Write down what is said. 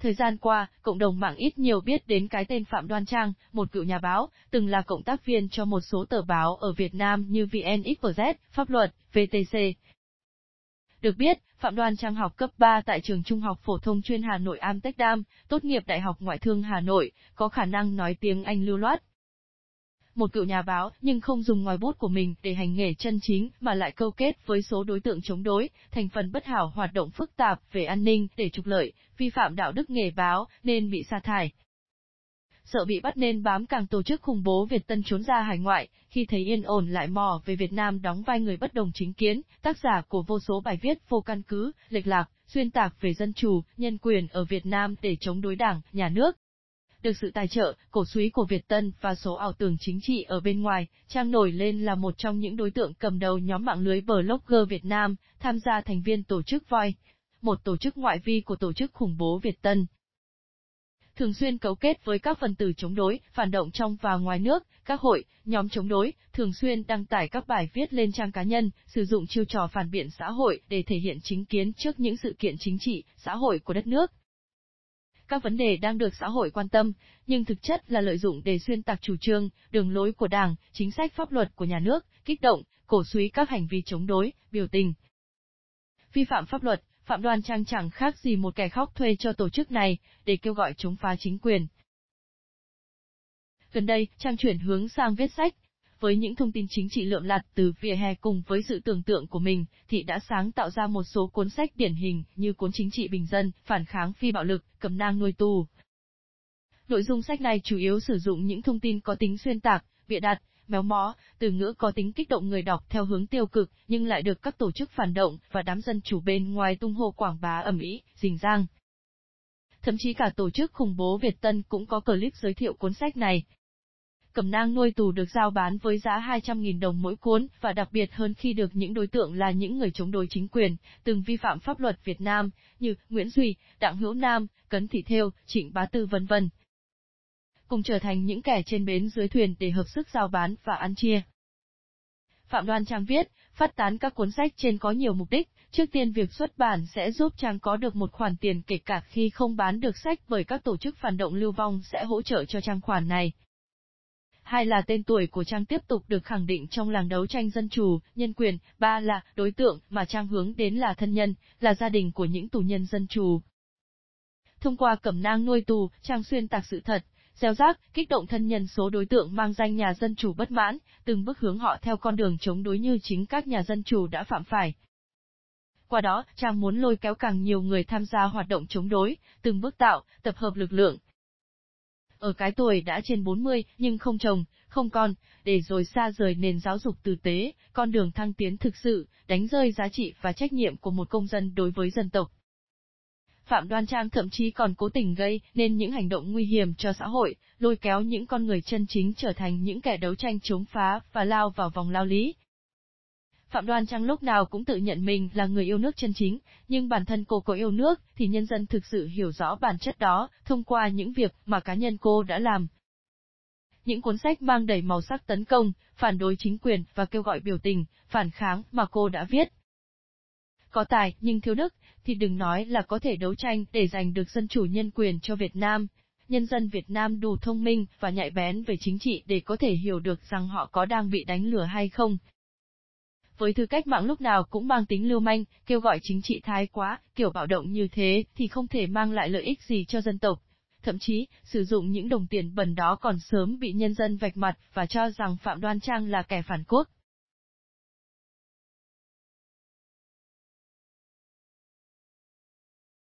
Thời gian qua, cộng đồng mạng ít nhiều biết đến cái tên Phạm Đoan Trang, một cựu nhà báo, từng là cộng tác viên cho một số tờ báo ở Việt Nam như VNXYZ, Pháp luật, VTC. Được biết, Phạm Đoan Trang học cấp 3 tại trường Trung học phổ thông chuyên Hà Nội Amsterdam, tốt nghiệp Đại học Ngoại thương Hà Nội, có khả năng nói tiếng Anh lưu loát, một cựu nhà báo nhưng không dùng ngòi bút của mình để hành nghề chân chính mà lại câu kết với số đối tượng chống đối, thành phần bất hảo hoạt động phức tạp về an ninh để trục lợi, vi phạm đạo đức nghề báo nên bị sa thải. Sợ bị bắt nên bám càng tổ chức khủng bố Việt Tân trốn ra hải ngoại, khi thấy yên ổn lại mò về Việt Nam đóng vai người bất đồng chính kiến, tác giả của vô số bài viết vô căn cứ, lệch lạc, xuyên tạc về dân chủ, nhân quyền ở Việt Nam để chống đối đảng, nhà nước, được sự tài trợ, cổ suý của Việt Tân và số ảo tưởng chính trị ở bên ngoài, Trang nổi lên là một trong những đối tượng cầm đầu nhóm mạng lưới blogger Việt Nam, tham gia thành viên tổ chức Voi, một tổ chức ngoại vi của tổ chức khủng bố Việt Tân. Thường xuyên cấu kết với các phần tử chống đối, phản động trong và ngoài nước, các hội, nhóm chống đối, thường xuyên đăng tải các bài viết lên trang cá nhân, sử dụng chiêu trò phản biện xã hội để thể hiện chính kiến trước những sự kiện chính trị, xã hội của đất nước, các vấn đề đang được xã hội quan tâm, nhưng thực chất là lợi dụng để xuyên tạc chủ trương, đường lối của Đảng, chính sách pháp luật của nhà nước, kích động, cổ suý các hành vi chống đối, biểu tình. Vi phạm pháp luật, Phạm Đoan Trang chẳng khác gì một kẻ khóc thuê cho tổ chức này, để kêu gọi chống phá chính quyền. Gần đây, Trang chuyển hướng sang viết sách, với những thông tin chính trị lượm lặt từ vỉa hè cùng với sự tưởng tượng của mình, thị đã sáng tạo ra một số cuốn sách điển hình như cuốn chính trị bình dân, phản kháng phi bạo lực, cầm nang nuôi tù. Nội dung sách này chủ yếu sử dụng những thông tin có tính xuyên tạc, bịa đặt, méo mó, từ ngữ có tính kích động người đọc theo hướng tiêu cực, nhưng lại được các tổ chức phản động và đám dân chủ bên ngoài tung hô quảng bá ẩm ý, rình rang. Thậm chí cả tổ chức khủng bố Việt Tân cũng có clip giới thiệu cuốn sách này, Cẩm nang nuôi tù được giao bán với giá 200.000 đồng mỗi cuốn, và đặc biệt hơn khi được những đối tượng là những người chống đối chính quyền, từng vi phạm pháp luật Việt Nam, như Nguyễn Duy, Đặng Hữu Nam, Cấn Thị Thêu, Trịnh Bá Tư vân vân. Cùng trở thành những kẻ trên bến dưới thuyền để hợp sức giao bán và ăn chia. Phạm Đoan Trang viết, phát tán các cuốn sách trên có nhiều mục đích, trước tiên việc xuất bản sẽ giúp Trang có được một khoản tiền kể cả khi không bán được sách bởi các tổ chức phản động lưu vong sẽ hỗ trợ cho Trang khoản này hai là tên tuổi của Trang tiếp tục được khẳng định trong làng đấu tranh dân chủ, nhân quyền, ba là đối tượng mà Trang hướng đến là thân nhân, là gia đình của những tù nhân dân chủ. Thông qua cẩm nang nuôi tù, Trang xuyên tạc sự thật, gieo rác, kích động thân nhân số đối tượng mang danh nhà dân chủ bất mãn, từng bước hướng họ theo con đường chống đối như chính các nhà dân chủ đã phạm phải. Qua đó, Trang muốn lôi kéo càng nhiều người tham gia hoạt động chống đối, từng bước tạo, tập hợp lực lượng, ở cái tuổi đã trên 40 nhưng không chồng, không con, để rồi xa rời nền giáo dục tử tế, con đường thăng tiến thực sự, đánh rơi giá trị và trách nhiệm của một công dân đối với dân tộc. Phạm Đoan Trang thậm chí còn cố tình gây nên những hành động nguy hiểm cho xã hội, lôi kéo những con người chân chính trở thành những kẻ đấu tranh chống phá và lao vào vòng lao lý, Phạm Đoan Trang lúc nào cũng tự nhận mình là người yêu nước chân chính, nhưng bản thân cô có yêu nước thì nhân dân thực sự hiểu rõ bản chất đó thông qua những việc mà cá nhân cô đã làm. Những cuốn sách mang đầy màu sắc tấn công, phản đối chính quyền và kêu gọi biểu tình, phản kháng mà cô đã viết. Có tài nhưng thiếu đức thì đừng nói là có thể đấu tranh để giành được dân chủ nhân quyền cho Việt Nam. Nhân dân Việt Nam đủ thông minh và nhạy bén về chính trị để có thể hiểu được rằng họ có đang bị đánh lừa hay không, với tư cách mạng lúc nào cũng mang tính lưu manh, kêu gọi chính trị thái quá, kiểu bạo động như thế thì không thể mang lại lợi ích gì cho dân tộc. Thậm chí, sử dụng những đồng tiền bẩn đó còn sớm bị nhân dân vạch mặt và cho rằng Phạm Đoan Trang là kẻ phản quốc.